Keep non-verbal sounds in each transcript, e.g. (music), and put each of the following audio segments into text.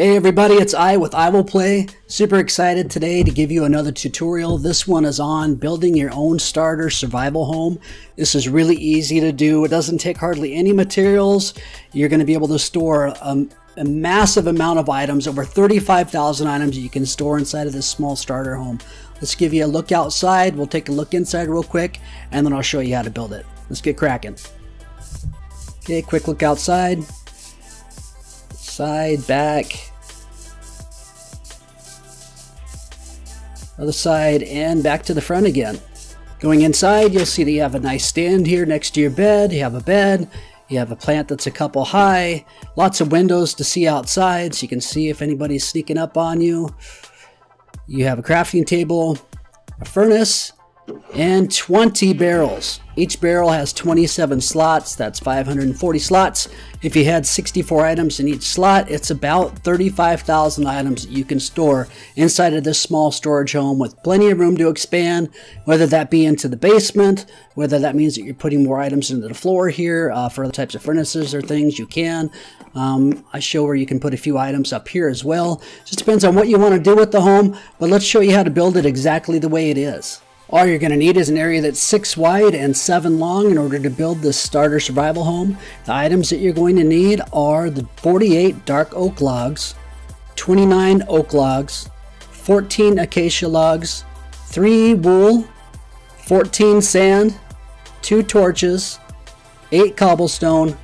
Hey everybody, it's I with EyeWillPlay. Super excited today to give you another tutorial. This one is on building your own starter survival home. This is really easy to do. It doesn't take hardly any materials. You're going to be able to store a, a massive amount of items, over 35,000 items you can store inside of this small starter home. Let's give you a look outside. We'll take a look inside real quick and then I'll show you how to build it. Let's get cracking. Okay, quick look outside. Side, back, other side and back to the front again. Going inside, you'll see that you have a nice stand here next to your bed. You have a bed. You have a plant that's a couple high. Lots of windows to see outside so you can see if anybody's sneaking up on you. You have a crafting table, a furnace, and 20 barrels. Each barrel has 27 slots, that's 540 slots. If you had 64 items in each slot, it's about 35,000 items that you can store inside of this small storage home with plenty of room to expand, whether that be into the basement, whether that means that you're putting more items into the floor here uh, for other types of furnaces or things, you can. Um, I show where you can put a few items up here as well. Just depends on what you want to do with the home, but let's show you how to build it exactly the way it is. All you're going to need is an area that's 6 wide and 7 long in order to build this starter survival home. The items that you're going to need are the 48 dark oak logs, 29 oak logs, 14 acacia logs, 3 wool, 14 sand, 2 torches, 8 cobblestone,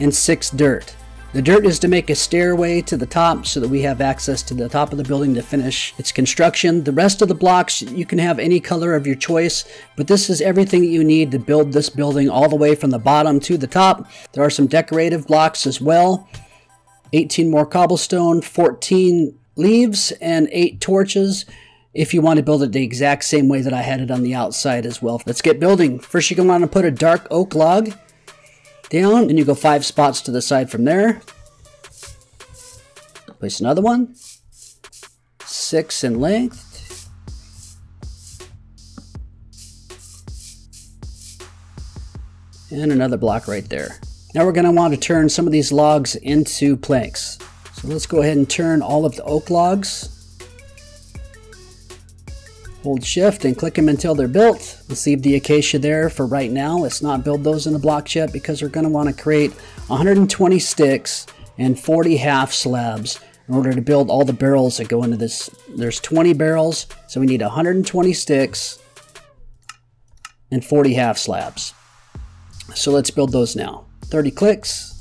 and 6 dirt. The dirt is to make a stairway to the top so that we have access to the top of the building to finish its construction. The rest of the blocks, you can have any color of your choice, but this is everything that you need to build this building all the way from the bottom to the top. There are some decorative blocks as well. 18 more cobblestone, 14 leaves, and 8 torches if you want to build it the exact same way that I had it on the outside as well. Let's get building. First you're going to want to put a dark oak log down, and you go five spots to the side from there. Place another one. Six in length. And another block right there. Now we're going to want to turn some of these logs into planks. So let's go ahead and turn all of the oak logs Hold shift and click them until they're built. Let's leave the acacia there for right now. Let's not build those in the block yet because we're going to want to create 120 sticks and 40 half slabs in order to build all the barrels that go into this. There's 20 barrels, so we need 120 sticks and 40 half slabs. So let's build those now. 30 clicks,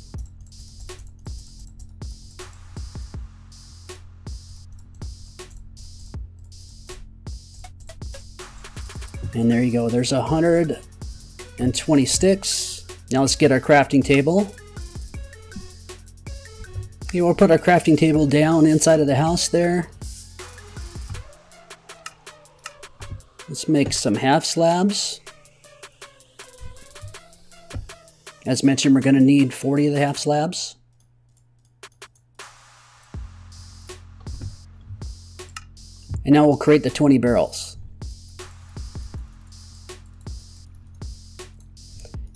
And there you go. There's 120 sticks. Now let's get our crafting table. We'll put our crafting table down inside of the house there. Let's make some half slabs. As mentioned, we're going to need 40 of the half slabs. And now we'll create the 20 barrels.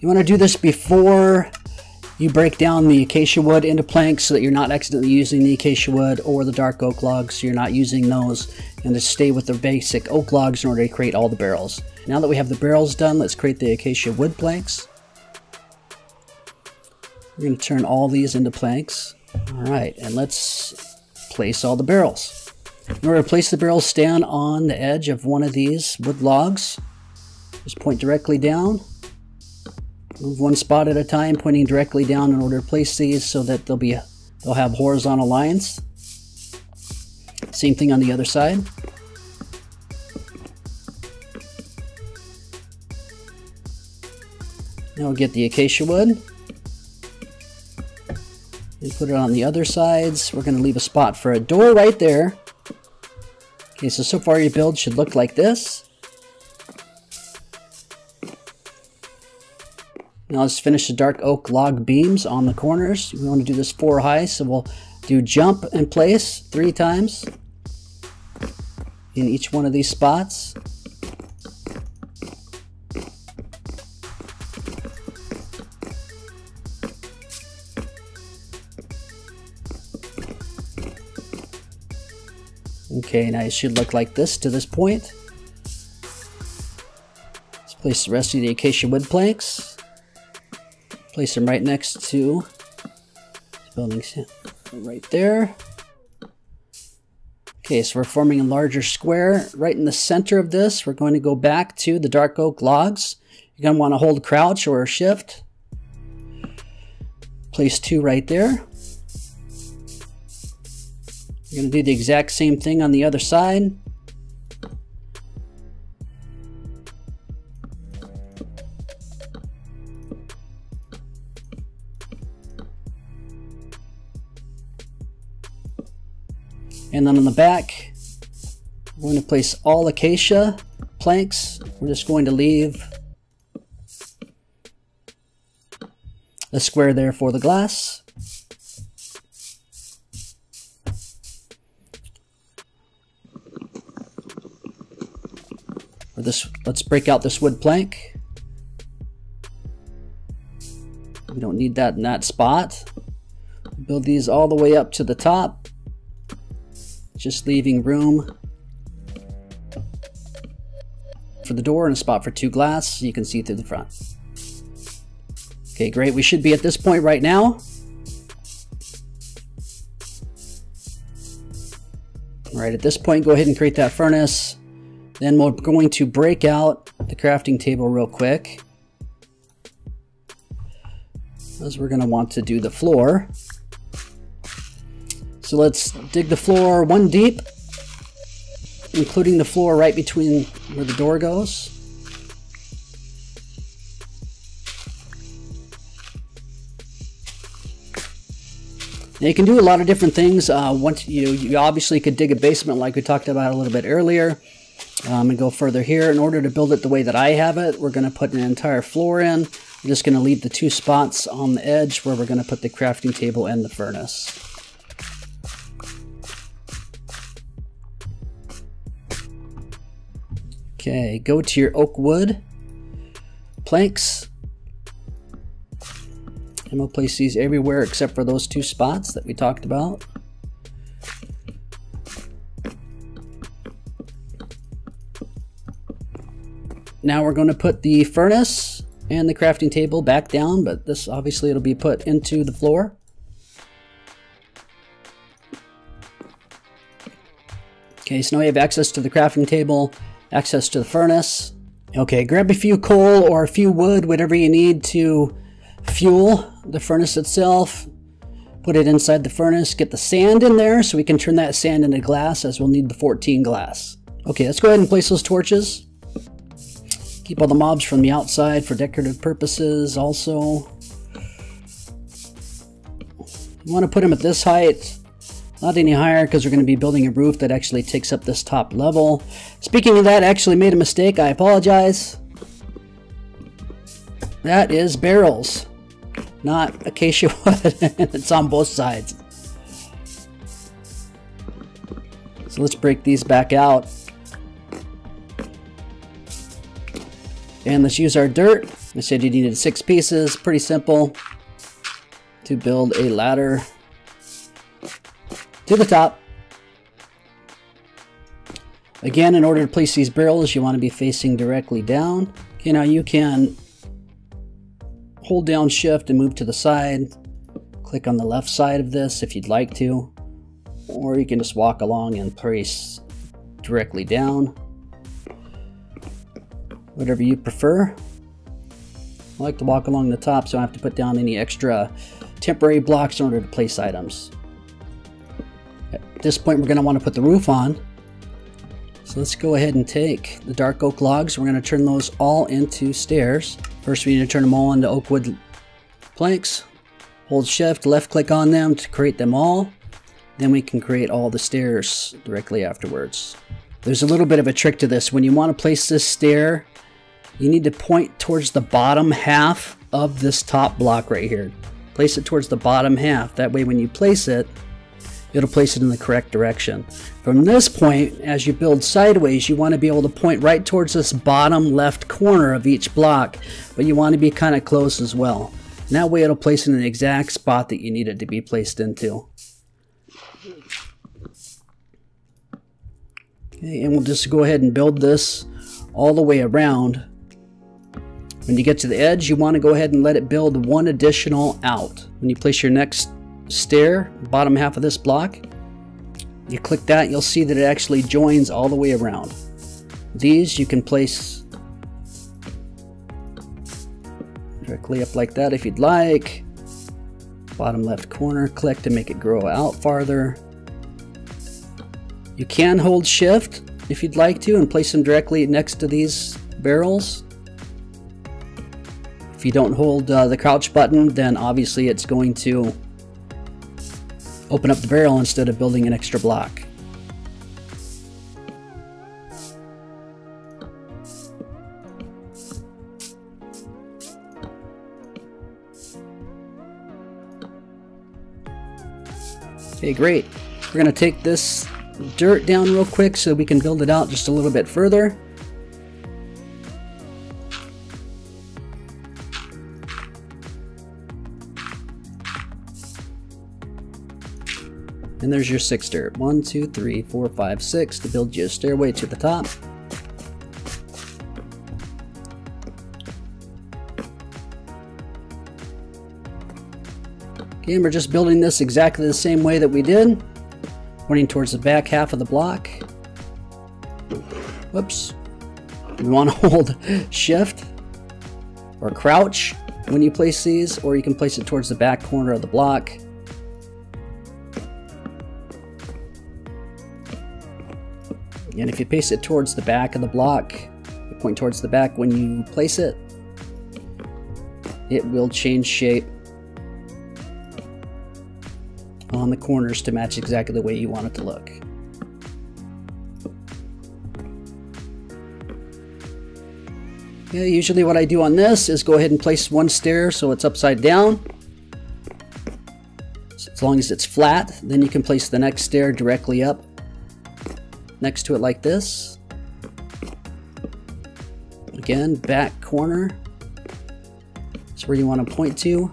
You want to do this before you break down the acacia wood into planks so that you're not accidentally using the acacia wood or the dark oak logs. So you're not using those and to stay with the basic oak logs in order to create all the barrels. Now that we have the barrels done, let's create the acacia wood planks. We're going to turn all these into planks. All right, and let's place all the barrels. In order to place the barrels, stand on the edge of one of these wood logs. Just point directly down Move one spot at a time, pointing directly down in order to place these so that they'll be they'll have horizontal lines. Same thing on the other side. Now we'll get the acacia wood and put it on the other sides. We're going to leave a spot for a door right there. Okay, so so far your build should look like this. Now let's finish the dark oak log beams on the corners. We want to do this four high, so we'll do jump in place three times in each one of these spots. Okay, now it should look like this to this point. Let's place the rest of the acacia wood planks. Place them right next to buildings right there. Okay, so we're forming a larger square. Right in the center of this, we're going to go back to the dark oak logs. You're going to want to hold crouch or shift. Place two right there. You're going to do the exact same thing on the other side. And then on the back, we're going to place all acacia planks. We're just going to leave a square there for the glass. For this, let's break out this wood plank. We don't need that in that spot. Build these all the way up to the top just leaving room for the door and a spot for two glass so you can see through the front. Okay, great. We should be at this point right now. All right, at this point, go ahead and create that furnace. Then we're going to break out the crafting table real quick. As we're going to want to do the floor. So let's dig the floor one deep, including the floor right between where the door goes. Now you can do a lot of different things. Uh, once you you obviously could dig a basement like we talked about a little bit earlier, um, and go further here. In order to build it the way that I have it, we're going to put an entire floor in. I'm just going to leave the two spots on the edge where we're going to put the crafting table and the furnace. Okay, go to your oak wood planks. And we'll place these everywhere except for those two spots that we talked about. Now we're going to put the furnace and the crafting table back down, but this obviously it'll be put into the floor. Okay, so now we have access to the crafting table access to the furnace. Okay, grab a few coal or a few wood, whatever you need to fuel the furnace itself. Put it inside the furnace, get the sand in there so we can turn that sand into glass as we'll need the 14 glass. Okay, let's go ahead and place those torches. Keep all the mobs from the outside for decorative purposes also. You want to put them at this height not any higher because we're going to be building a roof that actually takes up this top level. Speaking of that, I actually made a mistake. I apologize. That is barrels, not acacia (laughs) wood. it's on both sides. So let's break these back out. And let's use our dirt. I said you needed six pieces. Pretty simple to build a ladder to the top. Again, in order to place these barrels, you want to be facing directly down. Okay, now you can hold down shift and move to the side. Click on the left side of this if you'd like to. Or you can just walk along and place directly down. Whatever you prefer. I like to walk along the top so I have to put down any extra temporary blocks in order to place items. This point, we're going to want to put the roof on. So let's go ahead and take the dark oak logs. We're going to turn those all into stairs. First, we need to turn them all into oak wood planks. Hold shift, left click on them to create them all. Then we can create all the stairs directly afterwards. There's a little bit of a trick to this. When you want to place this stair, you need to point towards the bottom half of this top block right here. Place it towards the bottom half. That way when you place it, it'll place it in the correct direction. From this point, as you build sideways, you want to be able to point right towards this bottom left corner of each block, but you want to be kind of close as well. And that way it'll place it in the exact spot that you need it to be placed into. Okay, and we'll just go ahead and build this all the way around. When you get to the edge, you want to go ahead and let it build one additional out. When you place your next stair, bottom half of this block, you click that, you'll see that it actually joins all the way around. These you can place directly up like that if you'd like. Bottom left corner, click to make it grow out farther. You can hold shift if you'd like to and place them directly next to these barrels. If you don't hold uh, the crouch button, then obviously it's going to open up the barrel instead of building an extra block. Okay, great. We're going to take this dirt down real quick so we can build it out just a little bit further. And there's your six dirt. One, two, three, four, five, six to build you a stairway to the top. Okay, we're just building this exactly the same way that we did. Pointing towards the back half of the block. Whoops. You want to (laughs) hold shift or crouch when you place these, or you can place it towards the back corner of the block. And if you paste it towards the back of the block, point towards the back when you place it, it will change shape on the corners to match exactly the way you want it to look. Yeah, usually what I do on this is go ahead and place one stair so it's upside down. So as long as it's flat, then you can place the next stair directly up next to it like this. Again, back corner. That's where you want to point to.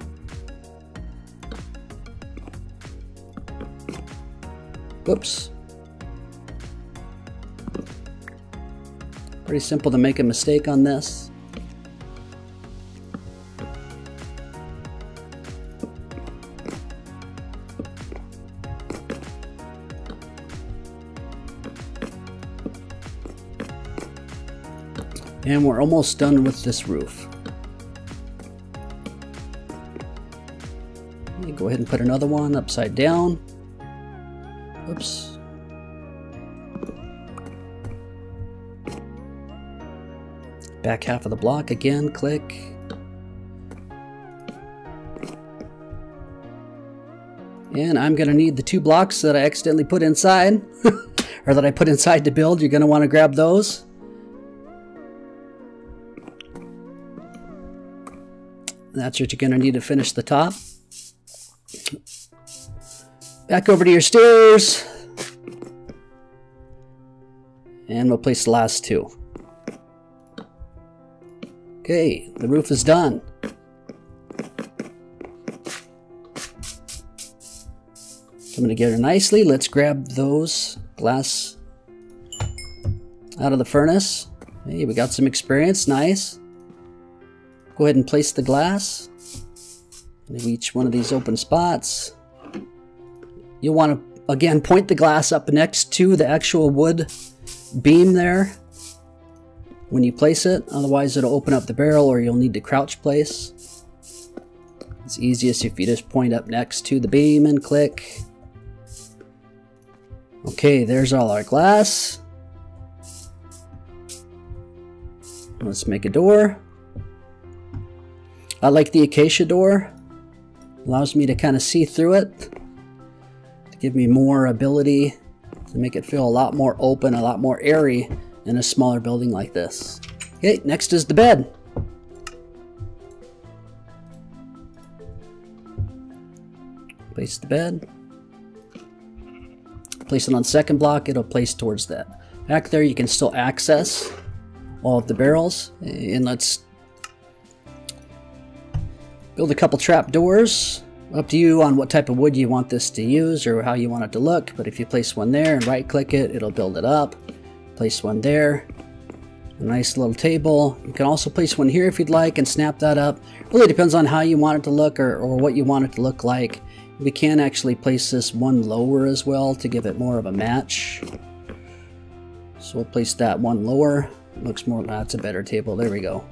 Whoops. Pretty simple to make a mistake on this. And we're almost done with this roof. Go ahead and put another one upside down. Oops. Back half of the block again, click. And I'm going to need the two blocks that I accidentally put inside, (laughs) or that I put inside to build. You're going to want to grab those. That's what you're going to need to finish the top. Back over to your stairs. And we'll place the last two. Okay, the roof is done. Coming together nicely. Let's grab those glass out of the furnace. Hey, we got some experience. Nice. Go ahead and place the glass in each one of these open spots. You'll want to, again, point the glass up next to the actual wood beam there when you place it. Otherwise, it'll open up the barrel or you'll need to crouch place. It's easiest if you just point up next to the beam and click. Okay, there's all our glass. Let's make a door. I like the acacia door. Allows me to kind of see through it. To give me more ability to make it feel a lot more open, a lot more airy in a smaller building like this. Okay, next is the bed. Place the bed. Place it on second block, it'll place towards that. Back there you can still access all of the barrels. And let's Build a couple trap doors. Up to you on what type of wood you want this to use or how you want it to look, but if you place one there and right click it, it'll build it up. Place one there. A nice little table. You can also place one here if you'd like and snap that up. Really depends on how you want it to look or, or what you want it to look like. We can actually place this one lower as well to give it more of a match. So we'll place that one lower. Looks more, that's a better table. There we go.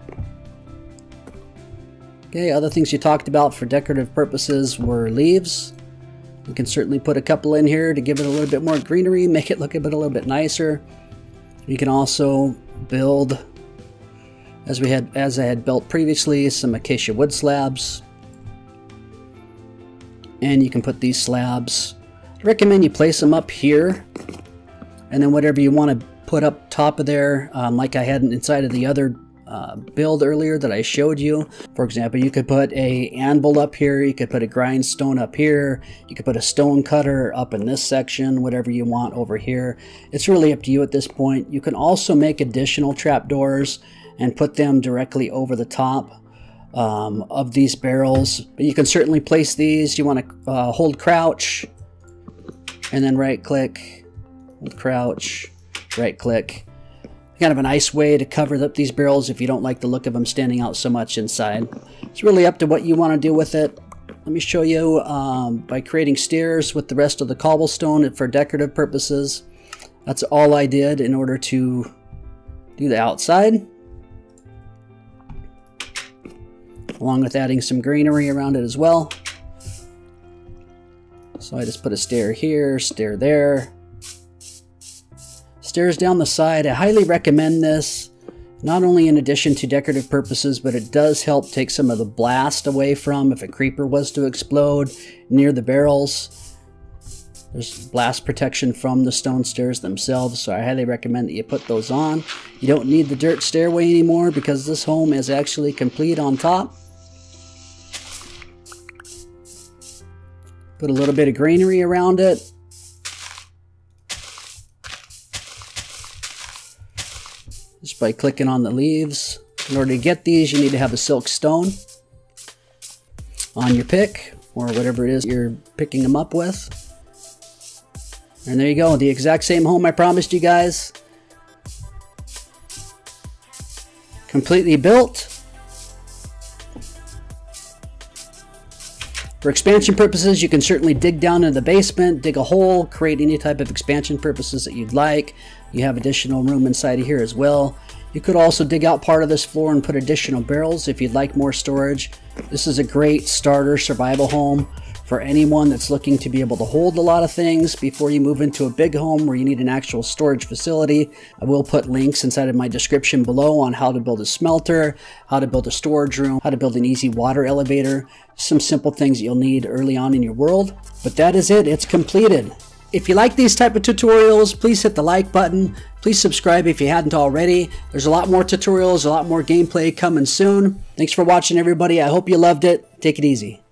Okay, other things you talked about for decorative purposes were leaves. You can certainly put a couple in here to give it a little bit more greenery, make it look a bit a little bit nicer. You can also build, as we had as I had built previously, some acacia wood slabs. And you can put these slabs. I recommend you place them up here, and then whatever you want to put up top of there, um, like I had inside of the other uh, build earlier that I showed you. For example, you could put a anvil up here, you could put a grindstone up here, you could put a stone cutter up in this section, whatever you want over here. It's really up to you at this point. You can also make additional trapdoors and put them directly over the top um, of these barrels. But you can certainly place these. You want to uh, hold crouch and then right click, hold crouch, right click kind of a nice way to cover up these barrels if you don't like the look of them standing out so much inside. It's really up to what you want to do with it. Let me show you um, by creating stairs with the rest of the cobblestone for decorative purposes. That's all I did in order to do the outside. Along with adding some greenery around it as well. So I just put a stair here, stair there, Stairs down the side. I highly recommend this, not only in addition to decorative purposes, but it does help take some of the blast away from if a creeper was to explode near the barrels. There's blast protection from the stone stairs themselves, so I highly recommend that you put those on. You don't need the dirt stairway anymore because this home is actually complete on top. Put a little bit of greenery around it. By clicking on the leaves. In order to get these, you need to have a silk stone on your pick or whatever it is you're picking them up with. And there you go, the exact same home I promised you guys. Completely built. For expansion purposes, you can certainly dig down in the basement, dig a hole, create any type of expansion purposes that you'd like. You have additional room inside of here as well. You could also dig out part of this floor and put additional barrels if you'd like more storage. This is a great starter survival home for anyone that's looking to be able to hold a lot of things before you move into a big home where you need an actual storage facility. I will put links inside of my description below on how to build a smelter, how to build a storage room, how to build an easy water elevator, some simple things you'll need early on in your world. But that is it, it's completed. If you like these type of tutorials, please hit the like button. Please subscribe if you hadn't already. There's a lot more tutorials, a lot more gameplay coming soon. Thanks for watching everybody. I hope you loved it. Take it easy.